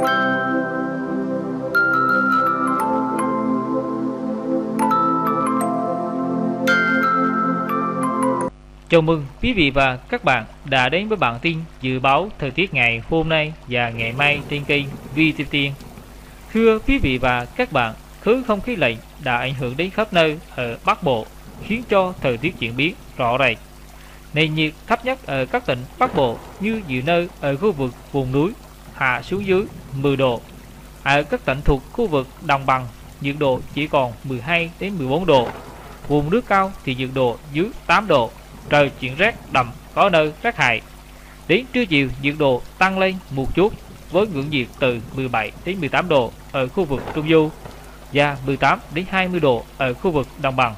Chào mừng quý vị và các bạn đã đến với bản tin dự báo thời tiết ngày hôm nay và ngày mai trên kênh VTV Tiên. Thưa quý vị và các bạn, khứ không khí lạnh đã ảnh hưởng đến khắp nơi ở Bắc Bộ, khiến cho thời tiết chuyển biến rõ rệt. Nền nhiệt thấp nhất ở các tỉnh Bắc Bộ như nhiều nơi ở khu vực vùng núi hạ xuống dưới 10 độ. Ở các tỉnh thuộc khu vực đồng bằng, nhiệt độ chỉ còn 12 đến 14 độ. Vùng nước cao thì nhiệt độ dưới 8 độ trời chuyển rét đậm có nơi rét hại. Đến trưa chiều nhiệt độ tăng lên một chút với ngưỡng nhiệt từ 17 đến 18 độ ở khu vực Trung Du và 18 đến 20 độ ở khu vực Đồng bằng.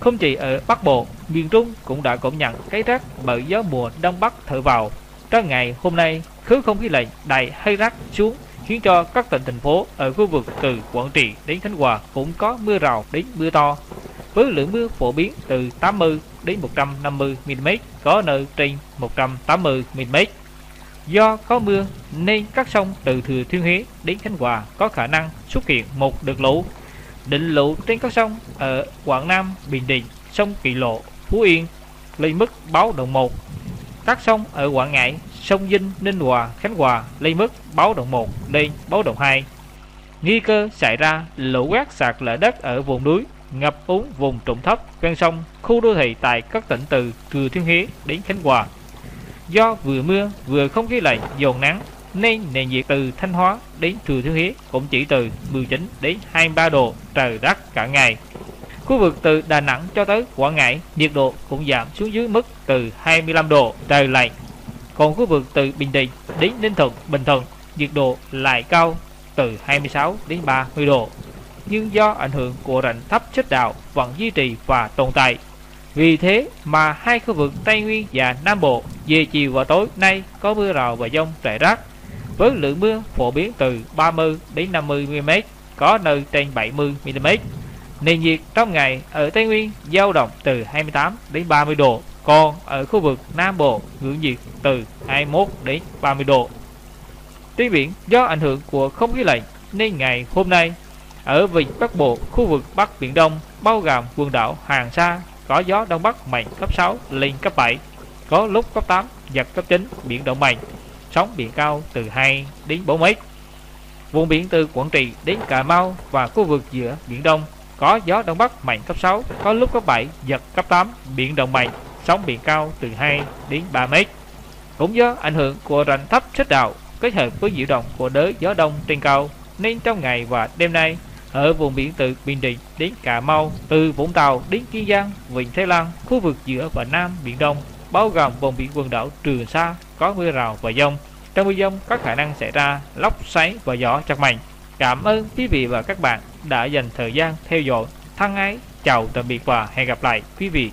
Không chỉ ở Bắc Bộ, miền Trung cũng đã cảm nhận cái rét bởi gió mùa Đông Bắc thở vào. Trong ngày hôm nay, khứ không khí lạnh đầy hay rác xuống khiến cho các tỉnh thành phố ở khu vực từ Quảng Trị đến Khánh Hòa cũng có mưa rào đến mưa to với lượng mưa phổ biến từ 80 đến 150 mm, có nơi trên 180 mm. Do có mưa nên các sông từ Thừa Thiên Huế đến Khánh Hòa có khả năng xuất hiện một đợt lũ. Định lũ trên các sông ở Quảng Nam, Bình Định, sông Kỳ Lộ, Phú Yên lên mức báo động 1. Các sông ở Quảng Ngãi, sông Vinh, Ninh Hòa, Khánh Hòa lên mức báo động 1 lên báo động 2. Nguy cơ xảy ra lũ quét sạt lở đất ở vùng núi ngập úng vùng trũng thấp ven sông, khu đô thị tại các tỉnh từ Thừa Thiên Huế đến Khánh Hòa. Do vừa mưa vừa không khí lạnh dồn nắng nên nền nhiệt từ Thanh Hóa đến Thừa Thiên Huế cũng chỉ từ 19 đến 23 độ trời rắc cả ngày. Khu vực từ Đà Nẵng cho tới Quảng Ngãi nhiệt độ cũng giảm xuống dưới mức từ 25 độ trời lạnh. Còn khu vực từ Bình Định đến Ninh Thuận, Bình Thuận nhiệt độ lại cao từ 26 đến 30 độ nhưng do ảnh hưởng của rãnh thấp chất đạo vẫn duy trì và tồn tại. Vì thế mà hai khu vực Tây Nguyên và Nam Bộ về chiều và tối nay có mưa rào và dông rải rác với lượng mưa phổ biến từ 30 đến 50 mm, có nơi trên 70 mm. Nền nhiệt trong ngày ở Tây Nguyên dao động từ 28 đến 30 độ, còn ở khu vực Nam Bộ ngưỡng nhiệt từ 21 đến 30 độ. Trên biển do ảnh hưởng của không khí lạnh nên ngày hôm nay ở vịnh Bắc Bộ, khu vực Bắc Biển Đông, bao gồm quần đảo Hoàng Sa, có gió Đông Bắc mạnh cấp 6 lên cấp 7, có lúc cấp 8, giật cấp 9, biển động mạnh, sóng biển cao từ 2 đến 4 mét. Vùng biển từ Quảng Trị đến Cà Mau và khu vực giữa Biển Đông có gió Đông Bắc mạnh cấp 6, có lúc cấp 7, giật cấp 8, biển động mạnh, sóng biển cao từ 2 đến 3 mét. Cũng do ảnh hưởng của rãnh thấp xích đạo kết hợp với diệu động của đới gió đông trên cao nên trong ngày và đêm nay ở vùng biển từ Bình Định đến Cà Mau, từ Vũng Tàu đến Kiên Giang, Vịnh Thái Lan, khu vực giữa và Nam Biển Đông, bao gồm vùng biển quần đảo Trường Sa có mưa rào và dông. Trong mưa dông có khả năng xảy ra lốc xoáy và gió giật mạnh. Cảm ơn quý vị và các bạn đã dành thời gian theo dõi. Thân ái, chào tạm biệt và hẹn gặp lại quý vị